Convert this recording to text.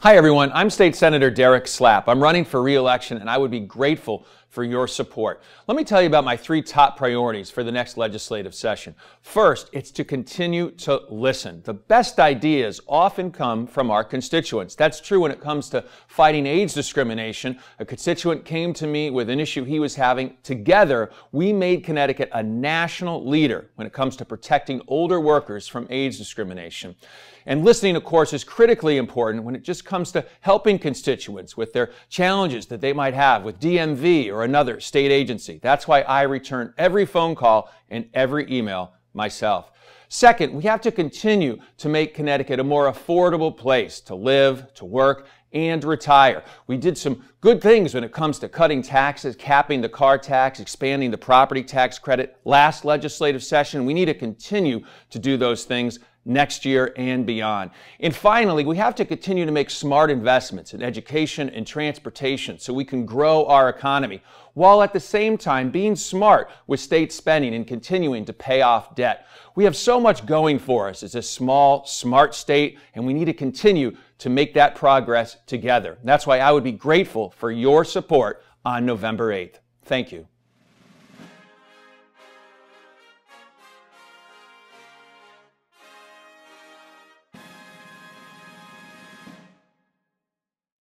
Hi, everyone. I'm State Senator Derek Slap. I'm running for re-election, and I would be grateful for your support. Let me tell you about my three top priorities for the next legislative session. First, it's to continue to listen. The best ideas often come from our constituents. That's true when it comes to fighting age discrimination. A constituent came to me with an issue he was having. Together, we made Connecticut a national leader when it comes to protecting older workers from age discrimination. And listening, of course, is critically important when it just comes to helping constituents with their challenges that they might have with DMV or another state agency. That's why I return every phone call and every email myself. Second, we have to continue to make Connecticut a more affordable place to live, to work, and retire. We did some good things when it comes to cutting taxes, capping the car tax, expanding the property tax credit last legislative session. We need to continue to do those things next year and beyond. And finally, we have to continue to make smart investments in education and transportation so we can grow our economy while at the same time being smart with state spending and continuing to pay off debt. We have so much going for us as a small, smart state, and we need to continue to make that progress together. That's why I would be grateful for your support on November 8th. Thank you.